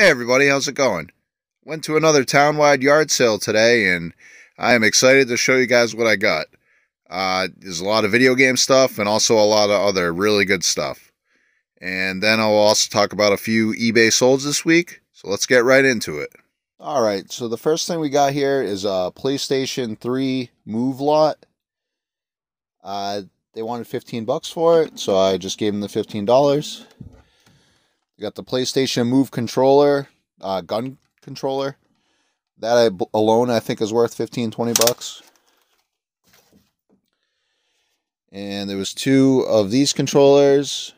Hey everybody, how's it going? Went to another town-wide yard sale today and I am excited to show you guys what I got. Uh, there's a lot of video game stuff and also a lot of other really good stuff. And then I'll also talk about a few eBay solds this week. So let's get right into it. Alright, so the first thing we got here is a PlayStation 3 Move Lot. Uh, they wanted 15 bucks for it, so I just gave them the $15. You got the PlayStation Move controller, uh, gun controller. That alone I think is worth 15, 20 bucks. And there was two of these controllers.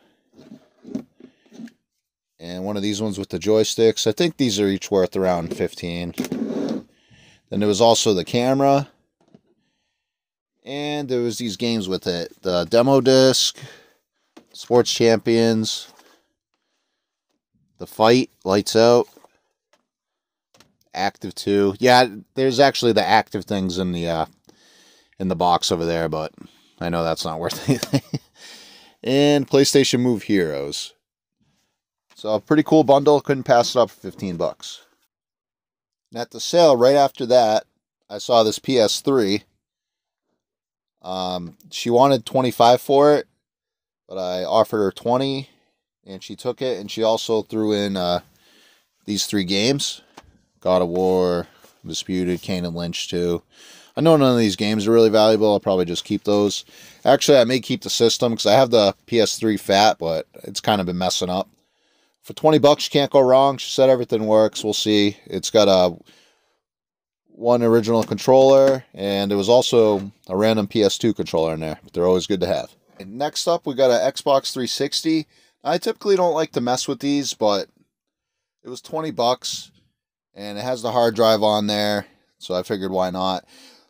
And one of these ones with the joysticks. I think these are each worth around 15. Then there was also the camera. And there was these games with it. The demo disc, Sports Champions, the fight, lights out. Active 2. Yeah, there's actually the active things in the uh, in the box over there, but I know that's not worth anything. and PlayStation Move Heroes. So a pretty cool bundle. Couldn't pass it up for 15 bucks. And at the sale right after that, I saw this PS3. Um, she wanted 25 for it, but I offered her 20 and she took it and she also threw in uh, these three games God of War, Disputed, Kane and Lynch 2. I know none of these games are really valuable. I'll probably just keep those. Actually, I may keep the system because I have the PS3 Fat, but it's kind of been messing up. For 20 bucks, you can't go wrong. She said everything works. We'll see. It's got a one original controller, and there was also a random PS2 controller in there. But they're always good to have. And next up, we got an Xbox 360. I typically don't like to mess with these, but it was 20 bucks and it has the hard drive on there, so I figured why not.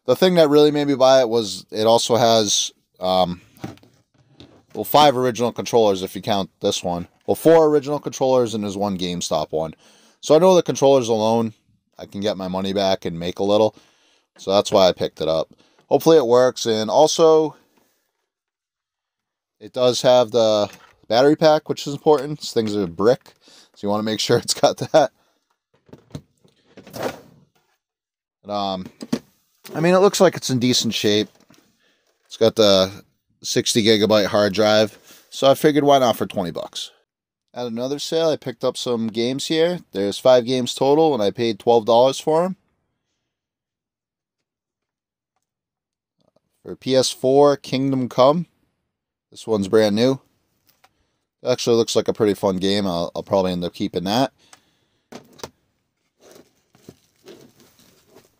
The thing that really made me buy it was it also has um, well five original controllers if you count this one. Well, four original controllers and there's one GameStop one. So I know the controllers alone I can get my money back and make a little. So that's why I picked it up. Hopefully it works and also it does have the battery pack, which is important. This thing's are a brick, so you want to make sure it's got that. But, um, I mean, it looks like it's in decent shape. It's got the 60 gigabyte hard drive, so I figured why not for 20 bucks. At another sale, I picked up some games here. There's five games total, and I paid $12 for them. For PS4, Kingdom Come. This one's brand new. Actually looks like a pretty fun game. I'll, I'll probably end up keeping that.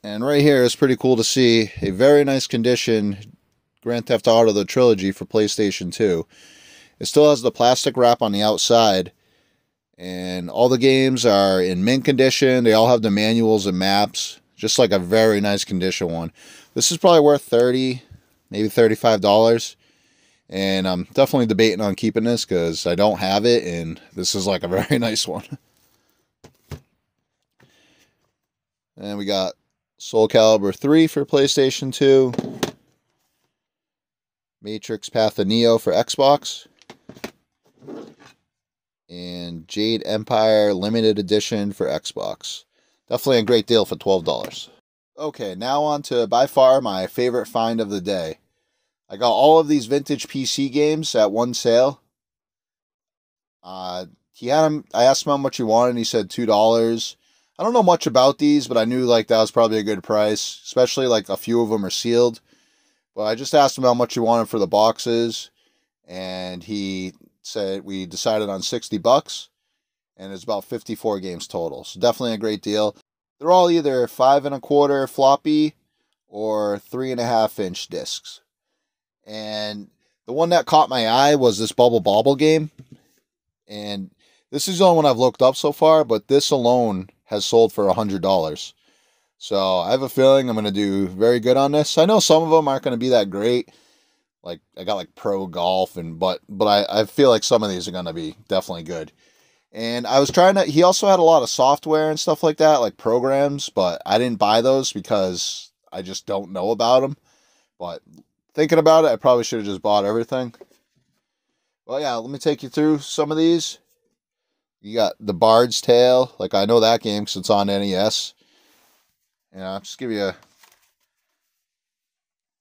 And right here is pretty cool to see a very nice condition Grand Theft Auto the Trilogy for PlayStation 2. It still has the plastic wrap on the outside. And all the games are in mint condition. They all have the manuals and maps. Just like a very nice condition one. This is probably worth 30 maybe $35 and I'm definitely debating on keeping this because I don't have it, and this is like a very nice one. and we got Soul Calibur 3 for PlayStation 2, Matrix Path of Neo for Xbox, and Jade Empire Limited Edition for Xbox. Definitely a great deal for $12. Okay, now on to by far my favorite find of the day. I got all of these vintage PC games at one sale. Uh, he had him. I asked him how much he wanted, and he said two dollars. I don't know much about these, but I knew like that was probably a good price, especially like a few of them are sealed. But I just asked him how much he wanted for the boxes, and he said we decided on sixty bucks, and it's about fifty-four games total. So definitely a great deal. They're all either five and a quarter floppy or three and a half inch discs. And the one that caught my eye was this Bubble Bobble game. And this is the only one I've looked up so far, but this alone has sold for a $100. So I have a feeling I'm going to do very good on this. I know some of them aren't going to be that great. Like I got like pro golf and but but I, I feel like some of these are going to be definitely good. And I was trying to he also had a lot of software and stuff like that, like programs, but I didn't buy those because I just don't know about them. But thinking about it, I probably should have just bought everything. Well, yeah, let me take you through some of these. You got the Bard's Tale. Like I know that game because it's on NES. And I'll just give you a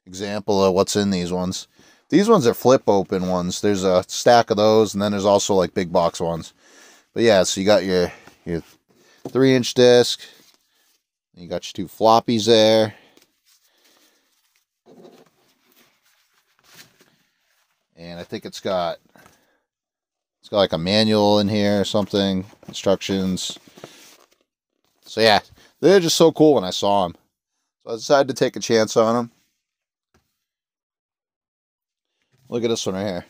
example of what's in these ones. These ones are flip open ones. There's a stack of those, and then there's also like big box ones. But yeah, so you got your your three inch disc. You got your two floppies there. And I think it's got it's got like a manual in here or something, instructions. So yeah, they're just so cool when I saw them. So I decided to take a chance on them. Look at this one right here.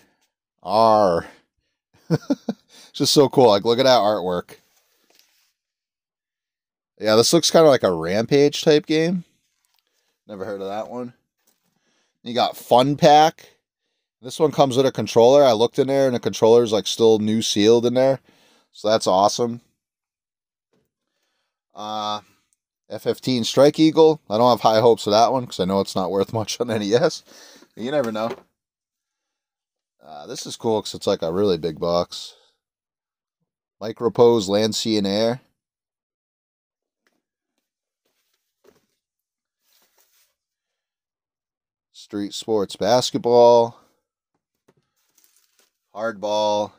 R. It's just so cool. Like, look at that artwork. Yeah, this looks kind of like a Rampage type game. Never heard of that one. You got Fun Pack. This one comes with a controller. I looked in there and the controller is like still new sealed in there. So that's awesome. Uh, F-15 Strike Eagle. I don't have high hopes of that one because I know it's not worth much on NES. You never know. Uh, this is cool because it's like a really big box. MicroProse Land, Sea, and Air. Street Sports Basketball. Hardball.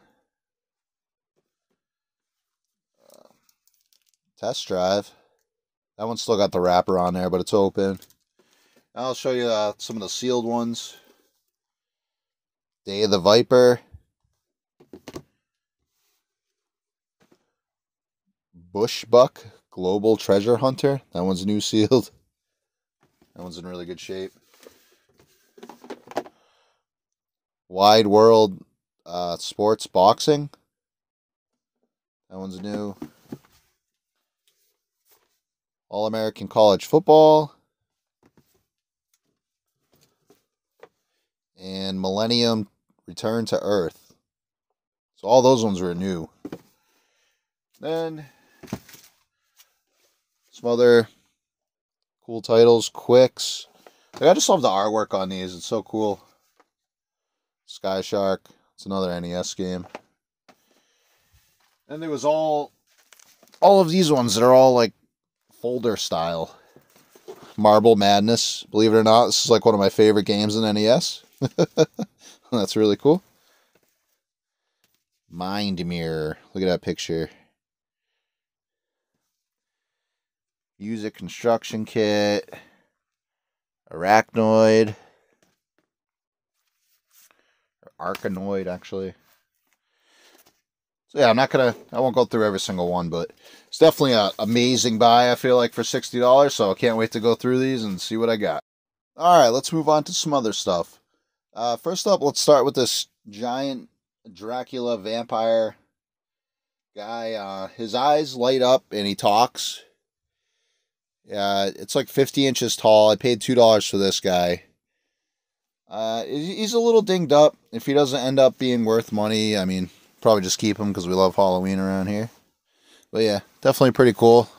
Uh, test drive. That one's still got the wrapper on there, but it's open. I'll show you uh, some of the sealed ones. Day of the Viper. Bushbuck Global Treasure Hunter. That one's new sealed. That one's in really good shape. Wide World uh, Sports Boxing. That one's new. All American College Football. And Millennium Return to Earth. So all those ones were new. Then some other cool titles, Qix. I just love the artwork on these. It's so cool. Sky Shark. It's another NES game. And there was all all of these ones that are all like folder style. Marble Madness. Believe it or not, this is like one of my favorite games in NES. That's really cool. Mind Mirror. Look at that picture. Music Construction Kit. Arachnoid. Arkanoid, actually. So yeah, I'm not gonna, I won't go through every single one, but it's definitely an amazing buy, I feel like, for $60, so I can't wait to go through these and see what I got. Alright, let's move on to some other stuff. Uh, first up, let's start with this giant Dracula vampire guy. Uh, his eyes light up and he talks. Yeah, it's like 50 inches tall. I paid $2 for this guy. Uh, he's a little dinged up. If he doesn't end up being worth money, I mean, probably just keep him because we love Halloween around here. But yeah, definitely pretty cool.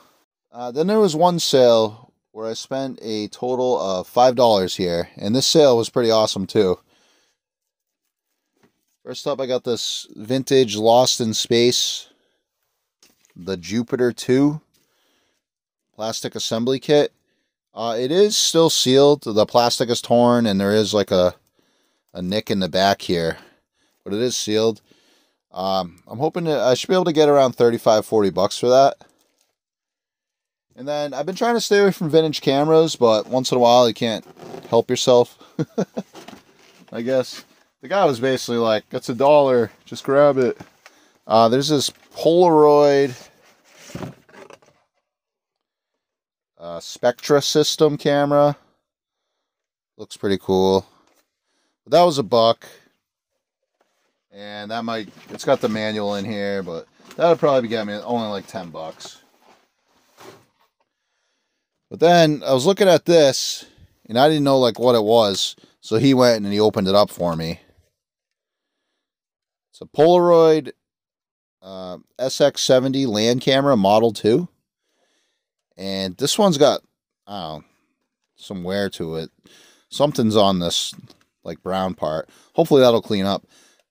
Uh, then there was one sale where I spent a total of $5 here. And this sale was pretty awesome too. First up, I got this vintage Lost in Space, the Jupiter 2 plastic assembly kit. Uh, it is still sealed. The plastic is torn, and there is like a a nick in the back here, but it is sealed. Um, I'm hoping that I should be able to get around 35, 40 bucks for that. And then I've been trying to stay away from vintage cameras, but once in a while you can't help yourself. I guess the guy was basically like, "It's a dollar, just grab it." Uh, there's this Polaroid uh, Spectra system camera. Looks pretty cool. But that was a buck. And that might, it's got the manual in here, but that would probably get me only like 10 bucks. But then I was looking at this and I didn't know like what it was. So he went and he opened it up for me. It's a Polaroid uh, SX70 land camera Model 2. And this one's got, I know, some wear to it. Something's on this, like, brown part. Hopefully that'll clean up.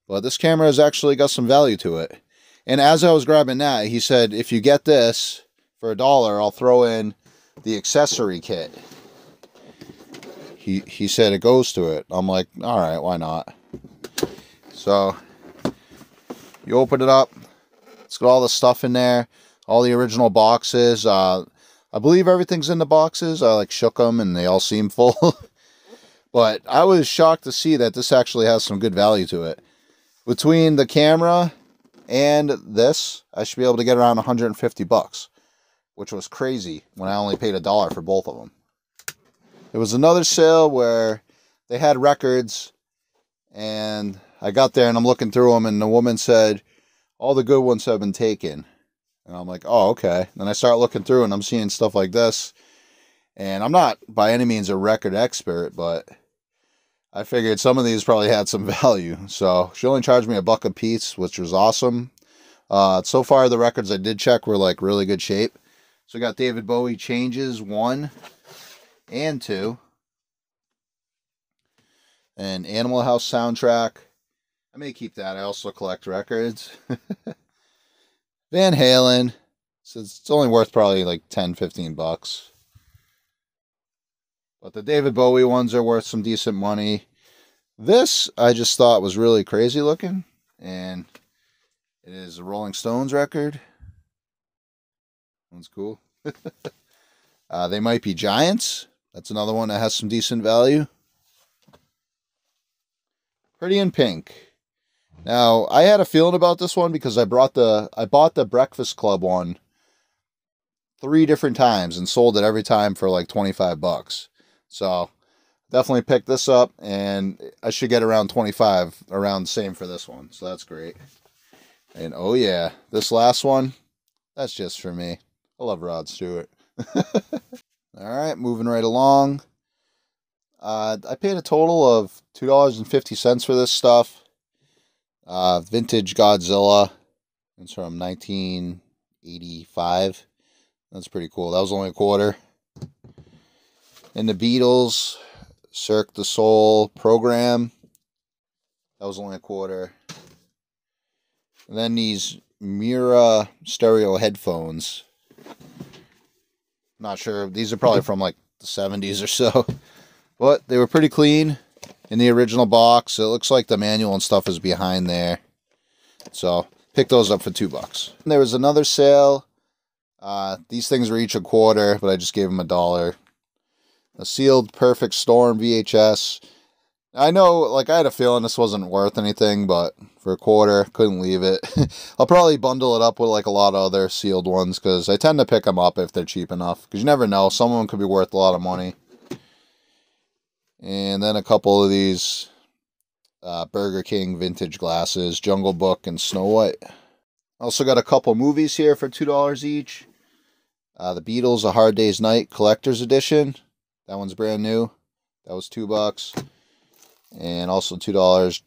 But this camera has actually got some value to it. And as I was grabbing that, he said, if you get this for a dollar, I'll throw in the accessory kit. He, he said it goes to it. I'm like, all right, why not? So you open it up. It's got all the stuff in there, all the original boxes. Uh, I believe everything's in the boxes. I like shook them and they all seem full. but I was shocked to see that this actually has some good value to it. Between the camera and this, I should be able to get around 150 bucks, which was crazy when I only paid a dollar for both of them. There was another sale where they had records, and I got there and I'm looking through them, and the woman said, All the good ones have been taken. And I'm like, Oh, okay. Then I start looking through, and I'm seeing stuff like this. And I'm not by any means a record expert, but I figured some of these probably had some value. So she only charged me a buck a piece, which was awesome. Uh, so far, the records I did check were like really good shape. So we got David Bowie changes one and two. And Animal House soundtrack. I may keep that. I also collect records. Van Halen. So it's only worth probably like 10, 15 bucks. But the David Bowie ones are worth some decent money. This I just thought was really crazy looking, and it is a Rolling Stones record. One's cool. uh, they might be giants. That's another one that has some decent value. Pretty in pink. Now I had a feeling about this one because I brought the I bought the Breakfast Club one three different times and sold it every time for like 25 bucks. So definitely pick this up and I should get around 25 around the same for this one. So that's great. And oh yeah, this last one, that's just for me. I love Rod Stewart. All right, moving right along. Uh, I paid a total of $2.50 for this stuff. Uh, vintage Godzilla. It's from 1985. That's pretty cool. That was only a quarter. And the Beatles, Cirque du Soleil program. That was only a quarter. And then these Mira stereo headphones. Not sure. These are probably from like the 70s or so. But they were pretty clean in the original box. It looks like the manual and stuff is behind there. So pick those up for two bucks. And there was another sale. Uh, these things were each a quarter, but I just gave them a dollar a sealed Perfect Storm VHS. I know, like, I had a feeling this wasn't worth anything, but for a quarter, couldn't leave it. I'll probably bundle it up with, like, a lot of other sealed ones, because I tend to pick them up if they're cheap enough. Because you never know, some of them could be worth a lot of money. And then a couple of these uh, Burger King vintage glasses, Jungle Book and Snow White. Also got a couple movies here for $2 each. Uh, the Beatles, A Hard Day's Night Collector's Edition. That one's brand new. That was two bucks. And also two dollars.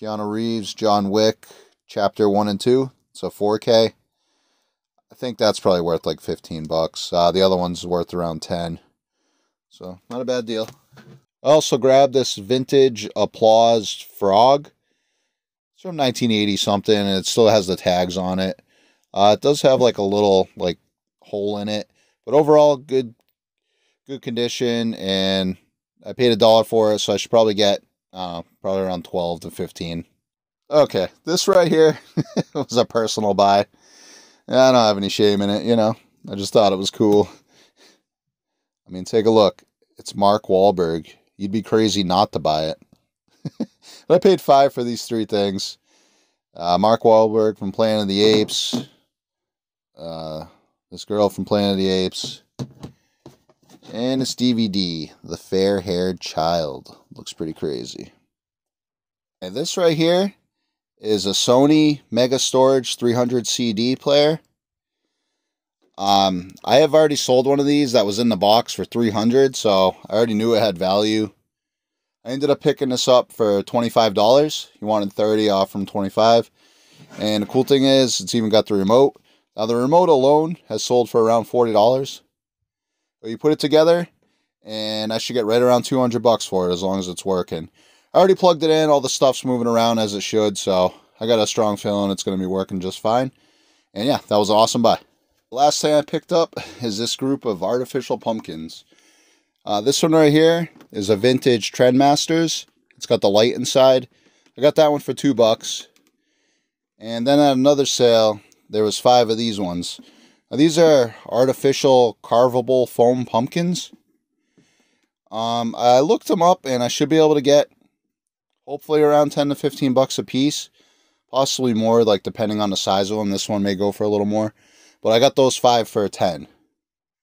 Keanu Reeves, John Wick, chapter one and two. So 4K. I think that's probably worth like 15 bucks. Uh, the other one's worth around 10. So not a bad deal. I also grabbed this vintage Applause frog. It's from 1980 something, and it still has the tags on it. Uh, it does have like a little like hole in it, but overall good good condition, and I paid a dollar for it, so I should probably get uh, probably around 12 to 15. Okay, this right here was a personal buy. I don't have any shame in it, you know. I just thought it was cool. I mean, take a look. It's Mark Wahlberg. You'd be crazy not to buy it. but I paid five for these three things. Uh, Mark Wahlberg from Planet of the Apes. Uh, this girl from Planet of the Apes. And it's DVD, The Fair Haired Child. Looks pretty crazy. And this right here is a Sony Mega Storage 300 CD player. Um, I have already sold one of these that was in the box for 300, so I already knew it had value. I ended up picking this up for $25. He wanted 30 off from 25. And the cool thing is, it's even got the remote. Now, the remote alone has sold for around $40. But you put it together, and I should get right around 200 bucks for it as long as it's working. I already plugged it in. All the stuff's moving around as it should, so I got a strong feeling it's going to be working just fine. And yeah, that was an awesome buy. Last thing I picked up is this group of artificial pumpkins. Uh, this one right here is a vintage Trendmasters. It's got the light inside. I got that one for two bucks. And then at another sale, there was five of these ones. Now, these are artificial carvable foam pumpkins. Um, I looked them up and I should be able to get hopefully around 10 to 15 bucks a piece. Possibly more, like depending on the size of them. This one may go for a little more. But I got those five for a 10.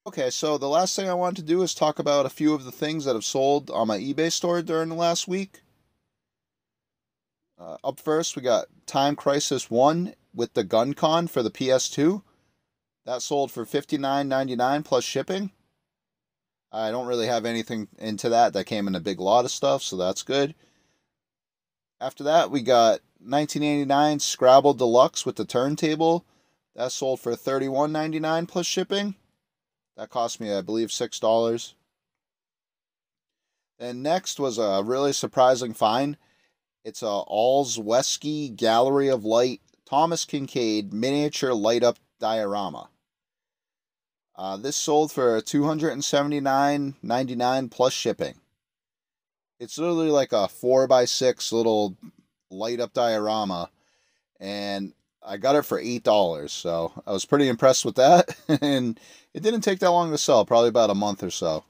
Okay, so the last thing I wanted to do is talk about a few of the things that have sold on my eBay store during the last week. Uh, up first, we got Time Crisis 1 with the Gun Con for the PS2. That sold for $59.99 plus shipping. I don't really have anything into that. That came in a big lot of stuff, so that's good. After that, we got 1989 Scrabble Deluxe with the turntable. That sold for $31.99 plus shipping. That cost me, I believe, $6. And next was a really surprising find. It's a Alls-Wesky Gallery of Light Thomas Kinkade miniature light up diorama. Uh, this sold for $279.99 plus shipping. It's literally like a 4x6 little light up diorama. And I got it for $8. So I was pretty impressed with that. and it didn't take that long to sell, probably about a month or so.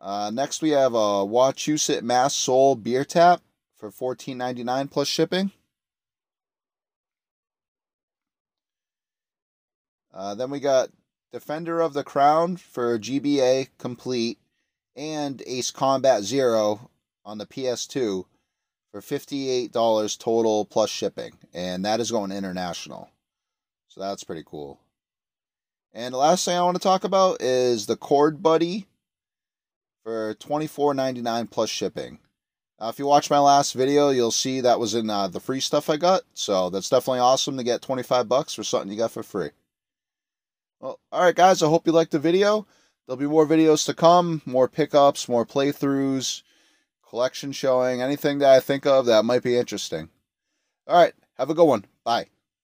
Uh, next, we have a Wachusett Mass Soul beer tap for $14.99 plus shipping. Uh, then we got Defender of the Crown for GBA complete and Ace Combat Zero on the PS2 for $58 total plus shipping. And that is going international. So that's pretty cool. And the last thing I want to talk about is the Cord Buddy for $24.99 plus shipping. Now, if you watch my last video, you'll see that was in uh, the free stuff I got. So that's definitely awesome to get 25 bucks for something you got for free. Well, all right, guys, I hope you liked the video. There'll be more videos to come, more pickups, more playthroughs, collection showing, anything that I think of that might be interesting. All right, have a good one. Bye.